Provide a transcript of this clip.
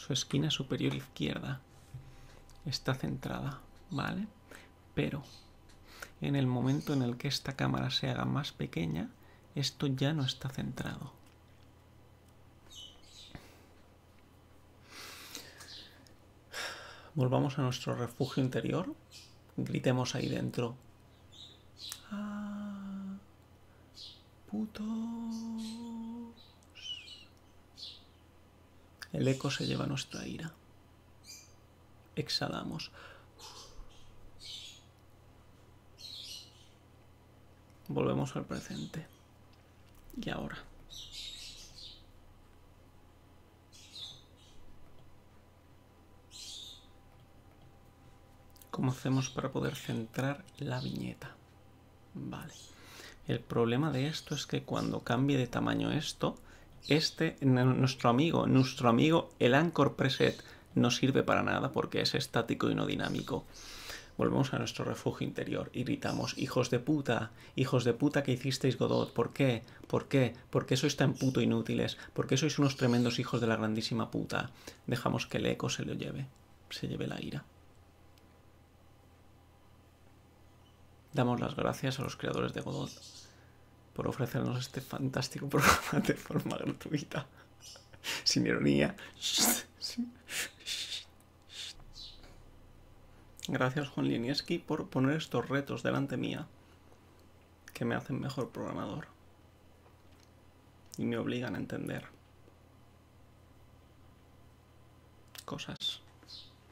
su esquina superior izquierda está centrada, ¿vale? Pero en el momento en el que esta cámara se haga más pequeña, esto ya no está centrado. Volvamos a nuestro refugio interior. Gritemos ahí dentro. Ah, El eco se lleva nuestra ira. Exhalamos. Volvemos al presente. Y ahora. ¿Cómo hacemos para poder centrar la viñeta? Vale. El problema de esto es que cuando cambie de tamaño esto, este, nuestro amigo, nuestro amigo, el Anchor Preset, no sirve para nada porque es estático y no dinámico. Volvemos a nuestro refugio interior y gritamos, hijos de puta, hijos de puta que hicisteis Godot, ¿por qué? ¿Por qué? ¿Por qué sois tan puto inútiles? ¿Por qué sois unos tremendos hijos de la grandísima puta? Dejamos que el eco se lo lleve, se lleve la ira. Damos las gracias a los creadores de Godot por ofrecernos este fantástico programa de forma gratuita, sin ironía. Gracias Juan Linieski por poner estos retos delante mía que me hacen mejor programador y me obligan a entender cosas.